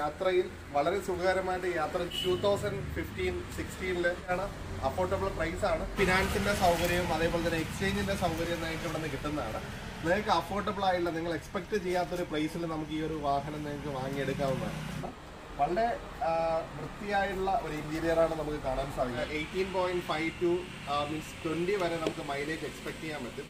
യാത്രയിൽ വളരെ സുഖകരമായിട്ട് യാത്ര ടൂ തൗസൻഡ് ഫിഫ്റ്റീൻ സിക്സ്റ്റീനിലാണ് അഫോർഡബിൾ പ്രൈസ് ആണ്. ഫിനാൻസിന്റെ സൗകര്യം അതേപോലെ തന്നെ എക്സ്ചേഞ്ചിന്റെ സൗകര്യം നിങ്ങൾക്ക് ഇവിടെ നിന്ന് കിട്ടുന്നതാണ്. നിങ്ങൾക്ക് അഫോർഡബിൾ ആയിട്ടുള്ള നിങ്ങൾ എക്സ്പെക്ട് ചെയ്യാത്തൊരു പ്രൈസിൽ നമുക്ക് ഈ ഒരു വാഹനം നിങ്ങൾക്ക് വാങ്ങിയെടുക്കാവുന്നതാണ്. വളരെ വൃത്തിയായുള്ള ഒരു ഇന്റീരിയർ ആണ് നമുക്ക് കാണാൻ സാധിക്കുക eighteen point five two means twenty വരെ നമുക്ക് മൈലേജ് എക്സ്പെക്ട് ചെയ്യാൻ പറ്റും.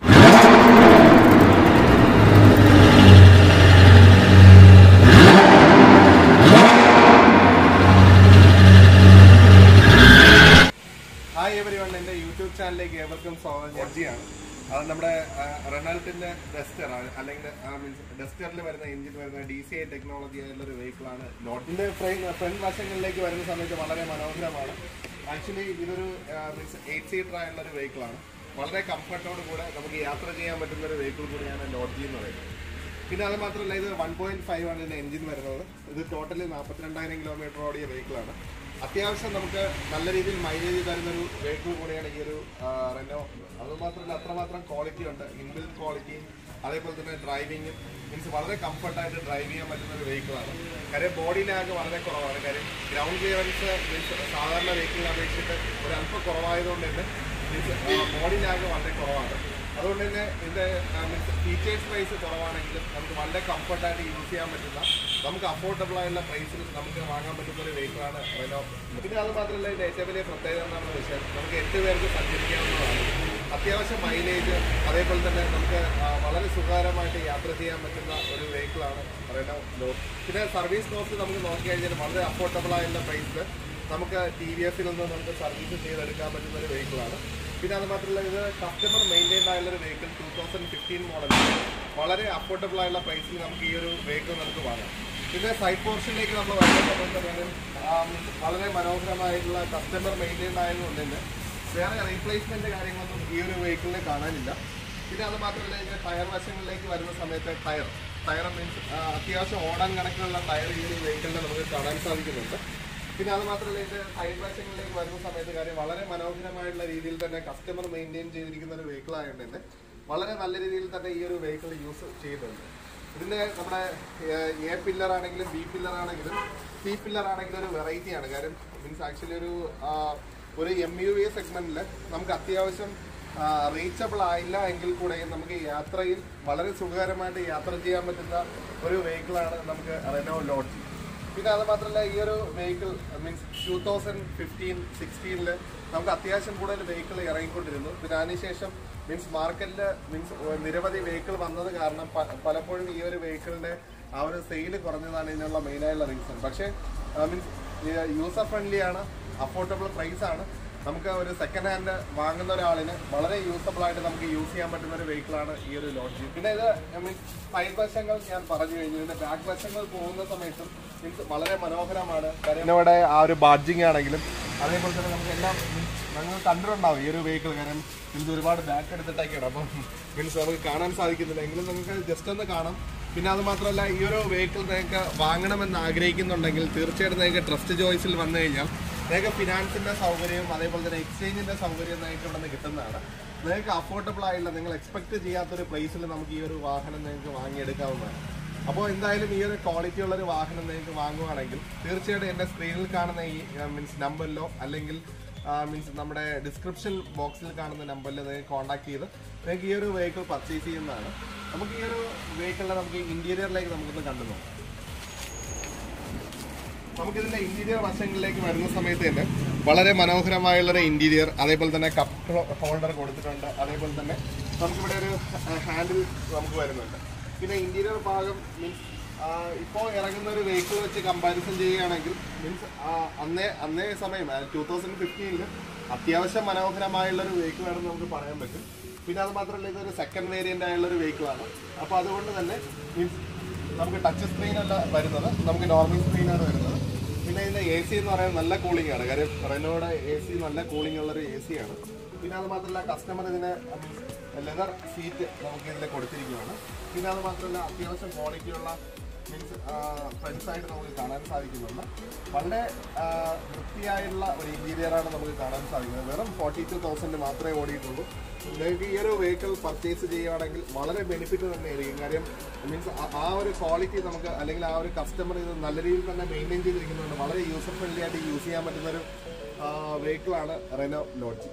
നമ്മുടെ റെനാൾട്ടിന്റെ ഡസ്റ്റർ അല്ലെങ്കിൽ മീൻസ് ഡസ്റ്ററിൽ വരുന്ന എഞ്ചിൻ വരുന്ന ഡി സി ഐ ടെക്നോളജി ആയിട്ടുള്ള ഒരു വെഹിക്കിളാണ് നോട്ടിന്റെ ഫ്രണ്ട് ഫ്രണ്ട് വശങ്ങളിലേക്ക് വരുന്ന സമയത്ത് വളരെ മനോഹരമാണ്. ആക്ച്വലി ഇതൊരു മീൻസ് എയ്റ്റ് സീറ്റർ ആയിട്ടുള്ള ഒരു വെഹിക്കിളാണ് വളരെ കംഫർട്ടോട് കൂടെ നമുക്ക് യാത്ര ചെയ്യാൻ പറ്റുന്ന ഒരു വെഹിക്കിൾ കൂടിയാണ് ലോഡ്ജി എന്ന് പറയുന്നത്. പിന്നെ അത് മാത്രമല്ല ഇത് വൺ പോയിന്റ് ഫൈവ് ആണ് ഇതിന്റെ എഞ്ചിൻ വരുന്നത്. ഇത് ടോട്ടലി നാൽപ്പത്തിരണ്ടായിരം കിലോമീറ്റർ ഓടിയ വെഹിക്കിളാണ് അത്യാവശ്യം നമുക്ക് നല്ല രീതിയിൽ മൈലേജ് തരുന്ന ഒരു വെഹിക്കിൾ കൂടിയാണ് ഈ ഒരു റെനോ അതുമാത്രമല്ല അത്രമാത്രം ക്വാളിറ്റി ഉണ്ട്. ഇൻബിൽ ക്വാളിറ്റിയും അതേപോലെ തന്നെ ഡ്രൈവിങ്ങും മീൻസ് വളരെ കംഫർട്ടായിട്ട് ഡ്രൈവ് ചെയ്യാൻ പറ്റുന്ന ഒരു വെഹിക്കിളാണ് കാര്യം ബോഡി ലാഗ് വളരെ കുറവാണ്. കാര്യം ഗ്രൗണ്ട് ക്ലിയറൻസ് മീൻസ് സാധാരണ വെഹിക്കിളിനെ അപേക്ഷിച്ചിട്ട് ഒരു അല്പം കുറവായതുകൊണ്ട് തന്നെ മീൻസ് ബോഡി ലാഗ് വളരെ കുറവാണ്. അതുകൊണ്ട് തന്നെ ഇതിന്റെ മീൻസ് ഫീച്ചേഴ്സ് പ്രൈസ് കുറവാണെങ്കിലും നമുക്ക് വളരെ കംഫർട്ടായിട്ട് യൂസ് ചെയ്യാൻ പറ്റുന്ന നമുക്ക് അഫോർഡബിൾ ആയുള്ള പ്രൈസിൽ നമുക്ക് വാങ്ങാൻ പറ്റുന്ന ഒരു വെഹിക്കിളാണ് റെനോ പിന്നെ അത് മാത്രമല്ല ഇതിന്റെ ഏറ്റവും വലിയ പ്രത്യേകത എന്താണെന്ന് വെച്ചാൽ നമുക്ക് എട്ട് പേർക്ക് സഞ്ചരിക്കാവുന്നതാണ്. അത്യാവശ്യം മൈലേജ് അതേപോലെ തന്നെ നമുക്ക് വളരെ സുഖകരമായിട്ട് യാത്ര ചെയ്യാൻ പറ്റുന്ന ഒരു വെഹിക്കിളാണ് റെനോ ലോ പിന്നെ സർവീസ് കോസ്റ്റ് നമുക്ക് നോക്കിക്കഴിഞ്ഞാൽ വളരെ അഫോർഡബിൾ ആയുള്ള പ്രൈസിൽ നമുക്ക് ടി വി എസിൽ നിന്ന് നമുക്ക് സർവീസ് ചെയ്തെടുക്കാൻ പറ്റുന്ന ഒരു വെഹിക്കിളാണ് പിന്നെ അത് മാത്രമല്ല ഇത് കസ്റ്റമർ മെയിന്റെയിൻ ആയുള്ള ഒരു vehicle two thousand fifteen model വളരെ അഫോർഡബിൾ ആയുള്ള പ്രൈസിൽ നമുക്ക് ഈ ഒരു വെഹിക്കിൾ നമുക്ക് വാങ്ങാം. പിന്നെ സൈഡ് പോർഷനിലേക്ക് നമ്മൾ വരുന്ന സമയത്ത് വളരെ മനോഹരമായിട്ടുള്ള കസ്റ്റമർ മെയിന്റെയിൻ ആയതുകൊണ്ട് തന്നെ വേറെ റീപ്ലേസ്മെന്റ് കാര്യങ്ങളൊന്നും ഈ ഒരു വെഹിക്കിളിന് കാണാനില്ല. പിന്നെ അത് മാത്രമല്ല ഇതിന്റെ ടയർ വശങ്ങളിലേക്ക് വരുന്ന സമയത്ത് ടയർ ടയർ മീൻസ് അത്യാവശ്യം ഓടാൻ കണക്കിലുള്ള ടയർ ഈ ഒരു വെഹിക്കിളിന് നമുക്ക് കാണാൻ സാധിക്കുന്നുണ്ട്. പിന്നെ അത് മാത്രമല്ല ഇതിന്റെ സൈഡ് വശങ്ങളിലേക്ക് വരുന്ന സമയത്ത് കാര്യം വളരെ മനോഹരമായിട്ടുള്ള രീതിയിൽ തന്നെ കസ്റ്റമർ മെയിന്റെയിൻ ചെയ്തിരിക്കുന്ന ഒരു വെഹിക്കിൾ ആയതുകൊണ്ട് തന്നെ വളരെ നല്ല രീതിയിൽ തന്നെ ഈ ഒരു വെഹിക്കിൾ യൂസ് ചെയ്തിട്ടുണ്ട്. ഇതിന്റെ നമ്മുടെ എ പില്ലർ ആണെങ്കിലും ബി പില്ലർ ആണെങ്കിലും സി പില്ലർ ആണെങ്കിലും ഒരു വെറൈറ്റി ആണ്. കാര്യം മീൻസ് ആക്ച്വലി ഒരു ഒരു എം യു വി സെഗ്മെന്റിൽ നമുക്ക് അത്യാവശ്യം റീച്ചബിൾ ആയില്ല എങ്കിൽ കൂടെ നമുക്ക് യാത്രയിൽ വളരെ സുഖകരമായിട്ട് യാത്ര ചെയ്യാൻ പറ്റുന്ന ഒരു വെഹിക്കിളാണ് നമുക്ക് റെനോ ലോഡ്ജ് പിന്നെ അത് മാത്രമല്ല ഈ ഒരു vehicle means two thousand fifteen സിക്സ്റ്റീനിൽ നമുക്ക് അത്യാവശ്യം കൂടുതൽ വെഹിക്കിൾ ഇറങ്ങിക്കൊണ്ടിരുന്നു. പിന്നെ അതിനുശേഷം മീൻസ് മാർക്കറ്റിൽ മീൻസ് നിരവധി വെഹിക്കിൾ വന്നത് കാരണം പലപ്പോഴും ഈ ഒരു വെഹിക്കിളിന്റെ ആ ഒരു സെയിൽ കുറഞ്ഞതാണ് ഇതിനുള്ള മെയിനായുള്ള റീസൺ പക്ഷേ മീൻസ് യൂസർ ഫ്രണ്ട്ലി ആണ് അഫോർഡബിൾ പ്രൈസ് ആണ്. നമുക്ക് ഒരു സെക്കൻഡ് ഹാൻഡ് വാങ്ങുന്ന ഒരാളിന് വളരെ യൂസബിൾ ആയിട്ട് നമുക്ക് യൂസ് ചെയ്യാൻ പറ്റുന്ന ഒരു വെഹിക്കിളാണ് ഈ ഒരു ലോഡ്ജ്. പിന്നെ ഇത് മീൻസ് സൈഡ് വശങ്ങൾ ഞാൻ പറഞ്ഞു കഴിഞ്ഞു. ഇതിന്റെ ബാക്ക് വശങ്ങൾ പോകുന്ന സമയത്തും മീൻസ് വളരെ മനോഹരമാണ്. കാര്യം ഇവിടെ ആ ഒരു ബാഡ്ജിങ് ആണെങ്കിലും അതേപോലെ തന്നെ നമുക്ക് എല്ലാം ഞങ്ങൾ കണ്ടിട്ടുണ്ടാവും ഈ ഒരു വെഹിക്കിൾ കാരണം മീൻസ് ഒരുപാട് ബാക്ക് എടുത്തിട്ടൊക്കെയാണ്. അപ്പം മീൻസ് നമുക്ക് കാണാൻ സാധിക്കുന്നില്ല. എങ്കിലും നിങ്ങൾക്ക് ജസ്റ്റ് ഒന്ന് കാണാം. പിന്നെ അത് മാത്രമല്ല ഈ ഒരു വെഹിക്കിൾ നിങ്ങൾക്ക് വാങ്ങണമെന്ന് ആഗ്രഹിക്കുന്നുണ്ടെങ്കിൽ തീർച്ചയായിട്ടും നിങ്ങൾക്ക് ട്രസ്റ്റ് ചോയ്സിൽ വന്നു കഴിഞ്ഞാൽ നിങ്ങൾക്ക് ഫിനാൻസിന്റെ സൗകര്യം അതേപോലെ തന്നെ എക്സ്ചേഞ്ചിന്റെ സൗകര്യം നിങ്ങൾക്ക് ഇവിടെ നിന്ന് കിട്ടുന്നതാണ്. നിങ്ങൾക്ക് അഫോർഡബിൾ ആയിട്ടുള്ള നിങ്ങൾ എക്സ്പെക്ട് ചെയ്യാത്തൊരു പ്രൈസിൽ നമുക്ക് ഈ ഒരു വാഹനം നിങ്ങൾക്ക് വാങ്ങിയെടുക്കാവുന്നതാണ്. അപ്പോൾ എന്തായാലും ഈ ഒരു ക്വാളിറ്റി ഉള്ളൊരു വാഹനം നിങ്ങൾക്ക് വാങ്ങുവാണെങ്കിൽ തീർച്ചയായിട്ടും എന്റെ സ്ക്രീനിൽ കാണുന്ന ഈ മീൻസ് നമ്പറിലോ അല്ലെങ്കിൽ മീൻസ് നമ്മുടെ ഡിസ്ക്രിപ്ഷൻ ബോക്സിൽ കാണുന്ന നമ്പറിൽ നിങ്ങൾക്ക് കോൺടാക്ട് ചെയ്ത് നിങ്ങൾക്ക് ഈ ഒരു വെഹിക്കിൾ പർച്ചേസ് ചെയ്യുന്നതാണ്. നമുക്ക് ഈ ഒരു വെഹിക്കിളിനെ നമുക്ക് ഇന്റീരിയറിലേക്ക് നമുക്കൊന്ന് കണ്ടു നോക്കാം നമുക്കിതിന്റെ ഇന്റീരിയർ വശങ്ങളിലേക്ക് വരുന്ന സമയത്ത് തന്നെ വളരെ മനോഹരമായുള്ളൊരു ഇന്റീരിയർ അതേപോലെ തന്നെ കപ്പ് ഹോൾഡർ കൊടുത്തിട്ടുണ്ട്. അതേപോലെ തന്നെ നമുക്കിവിടെ ഒരു ഹാൻഡിൽ നമുക്ക് വരുന്നുണ്ട്. പിന്നെ ഇന്റീരിയർ ഭാഗം മീൻസ് ഇപ്പോൾ ഇറങ്ങുന്ന ഒരു വെഹിക്കിൾ വെച്ച് കമ്പാരിസൺ ചെയ്യുകയാണെങ്കിൽ മീൻസ് അന്നേ അന്നേ സമയം ടൂ തൗസൻഡ് ഫിഫ്റ്റീനിൽ അത്യാവശ്യം മനോഹരമായുള്ളൊരു വെഹിക്കിൾ ആണെന്ന് നമുക്ക് പറയാൻ പറ്റും. പിന്നെ അത് മാത്രമല്ല ഇതൊരു സെക്കൻഡ് വേരിയന്റ് ആയുള്ളൊരു വെഹിക്കിളാണ് അപ്പോൾ അതുകൊണ്ട് തന്നെ മീൻസ് നമുക്ക് ടച്ച് സ്ക്രീൻ അല്ല വരുന്നത് നമുക്ക് നോർമൽ സ്ക്രീനാണ് വരുന്നത്. പിന്നെ ഇതിന്റെ എ സി എന്ന് പറയുന്നത് നല്ല കൂളിംഗ് ആണ്. കാര്യം റെനോയുടെ എ സി നല്ല കൂളിംഗ് ഉള്ളൊരു എ സി ആണ്. പിന്നെ അത് മാത്രമല്ല കസ്റ്റമർ ഇതിന് ലെതർ സീറ്റ് നമുക്ക് ഇതിൽ കൊടുത്തിരിക്കുകയാണ് പിന്നെ അത് മാത്രമല്ല അത്യാവശ്യം ക്വാളിറ്റിയുള്ള മീൻസ് ഫ്രണ്ട്സായിട്ട് നമുക്ക് കാണാൻ സാധിക്കുന്നുണ്ട്. വളരെ വൃത്തിയായുള്ള ഒരു ഇന്റീരിയറാണ് നമുക്ക് കാണാൻ സാധിക്കുന്നത്. വെറും ഫോർട്ടി ടു തൗസൻഡ് മാത്രമേ ഓടിയിട്ടുള്ളൂ. നിങ്ങൾക്ക് ഈ ഒരു വെഹിക്കിൾ പർച്ചേസ് ചെയ്യുകയാണെങ്കിൽ വളരെ ബെനിഫിറ്റ് തന്നെയായിരിക്കും. കാര്യം മീൻസ് ആ ഒരു ക്വാളിറ്റി നമുക്ക് അല്ലെങ്കിൽ ആ ഒരു കസ്റ്റമർ ഇത് നല്ല രീതിയിൽ തന്നെ മെയിന്റെയിൻ ചെയ്തിരിക്കുന്നുണ്ട്. വളരെ യൂസർ ഫ്രണ്ട്ലി ആയിട്ട് യൂസ് ചെയ്യാൻ പറ്റുന്ന ഒരു വെഹിക്കിളാണ് റെനോ ലോഡ്ജി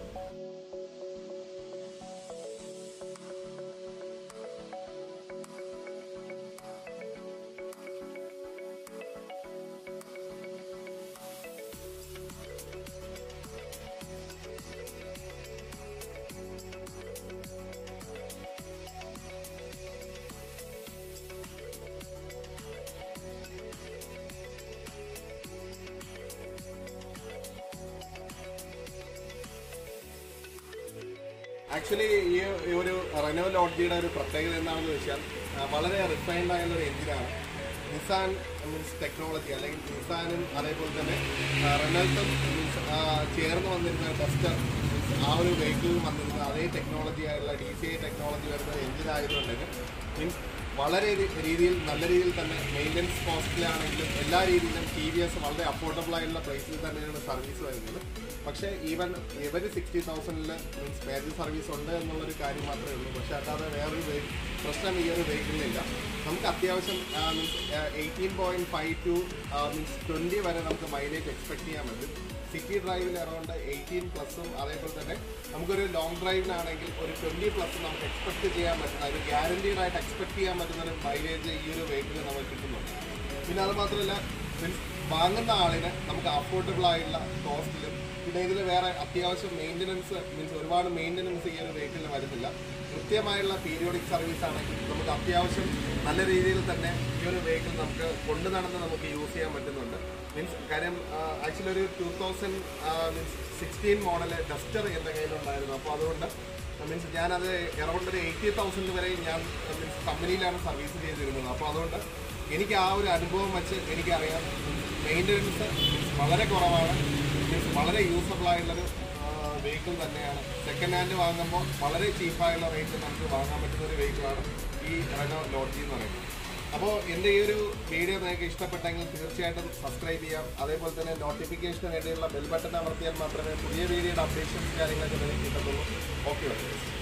ആക്ച്വലി ഈ ഒരു റെനോ ലോഡ്ജിയുടെ ഒരു പ്രത്യേകത എന്താണെന്ന് വെച്ചാൽ വളരെ റിഫൈൻഡ് ആയുള്ള ഒരു എഞ്ചിനാണ്. നിസാൻ മീൻസ് ടെക്നോളജി അല്ലെങ്കിൽ നിസാനും അതേപോലെ തന്നെ റെനോൾട്ടും മീൻസ് ചേർന്ന് വന്നിരുന്ന ഡസ്റ്റർ ആ ഒരു വെഹിക്കിളിൽ വന്നിരുന്ന അതേ ടെക്നോളജി ആയുള്ള ഡി സി ഐ ടെക്നോളജി വരുന്ന എഞ്ചിനായതുകൊണ്ടെങ്കിൽ മീൻസ് വളരെ രീതിയിൽ നല്ല രീതിയിൽ തന്നെ മെയിന്റനൻസ് കോസ്റ്റിലാണെങ്കിലും എല്ലാ രീതിയിലും ടി വി എസ് വളരെ അഫോർഡബിൾ ആയിട്ടുള്ള പ്രൈസിൽ തന്നെയാണ് സർവീസ് വരുന്നത്. പക്ഷേ ഈവൻ ഇവർ സിക്സ്റ്റി തൗസൻഡിൽ മീൻസ് മേജർ സർവീസ് ഉണ്ട് എന്നുള്ളൊരു കാര്യം മാത്രമേ ഉള്ളൂ. പക്ഷേ അല്ലാതെ വേറൊരു പ്രശ്നം ഈ ഒരു വെഹിക്കിളിലില്ല നമുക്ക് അത്യാവശ്യം means eighteen point five two means twenty വരെ നമുക്ക് മൈലേജ് എക്സ്പെക്ട് ചെയ്യാൻ പറ്റും. സിറ്റി ഡ്രൈവിൽ അറൗണ്ട് എയ്റ്റീൻ പ്ലസും അതേപോലെ തന്നെ നമുക്കൊരു ലോങ് ഡ്രൈവിനാണെങ്കിൽ ഒരു ട്വന്റി പ്ലസ് നമുക്ക് എക്സ്പെക്ട് ചെയ്യാൻ പറ്റുന്ന ഒരു ഗ്യാരണ്ടീഡ് ആയിട്ട് എക്സ്പെക്ട് ചെയ്യാൻ പറ്റുന്ന ഒരു മൈലേജ് ഈ ഒരു വെഹിക്കിൾ നമുക്ക് കിട്ടുന്നുണ്ട്. പിന്നെ അത് മാത്രമല്ല മീൻസ് വാങ്ങുന്ന ആളിന് നമുക്ക് അഫോർഡബിൾ ആയിട്ടുള്ള കോസ്റ്റിലും പിന്നെ ഇതിൽ വേറെ അത്യാവശ്യം മെയിന്റനൻസ് മീൻസ് ഒരുപാട് മെയിന്റനൻസ് ഈ ഒരു വെഹിക്കിളിന് വരുന്നില്ല. കൃത്യമായുള്ള പീരിയോഡിക് സർവീസ് ആണെങ്കിൽ നമുക്ക് അത്യാവശ്യം നല്ല രീതിയിൽ തന്നെ ഈ ഒരു വെഹിക്കിൾ നമുക്ക് കൊണ്ടു നടന്ന് നമുക്ക് യൂസ് ചെയ്യാൻ പറ്റുന്നുണ്ട്. മീൻസ് കാര്യം ആക്ച്വലി ഒരു two thousand means sixteen model Duster എന്റെ കയ്യിലുണ്ടായിരുന്നു. അപ്പോൾ അതുകൊണ്ട് മീൻസ് ഞാനത് എറൗണ്ട് ഒരു എയ്റ്റി തൗസൻഡ് വരെ ഞാൻ മീൻസ് കമ്പനിയിലാണ് സർവീസ് ചെയ്തിരുന്നത്. അപ്പോൾ അതുകൊണ്ട് എനിക്ക് ആ ഒരു അനുഭവം വെച്ച് എനിക്കറിയാം. മെയിന്റനൻസ് വളരെ കുറവാണ്. മീൻസ് വളരെ യൂസബിൾ ആയിട്ടുള്ളൊരു വെഹിക്കിൾ തന്നെയാണ്. സെക്കൻഡ് ഹാൻഡ് വാങ്ങുമ്പോൾ വളരെ ചീപ്പായുള്ള റേറ്റ് നമുക്ക് വാങ്ങാൻ പറ്റുന്ന ഒരു വെഹിക്കിളാണ് ഈ റെനോ ലോഡ്ജി എന്ന് പറയുന്നത്. അപ്പോൾ എന്റെ ഈ ഒരു വീഡിയോ നിങ്ങൾക്ക് ഇഷ്ടപ്പെട്ടെങ്കിൽ തീർച്ചയായിട്ടും സബ്സ്ക്രൈബ് ചെയ്യാം. അതേപോലെ തന്നെ നോട്ടിഫിക്കേഷന് വേണ്ടിയുള്ള ബെൽ ബട്ടൺ അമർത്തിയാൽ മാത്രമേ പുതിയ വീഡിയോയുടെ അപ്ഡേഷൻസ് കാര്യങ്ങളൊക്കെ നിങ്ങൾക്ക് കിട്ടത്തുള്ളൂ. Okay okay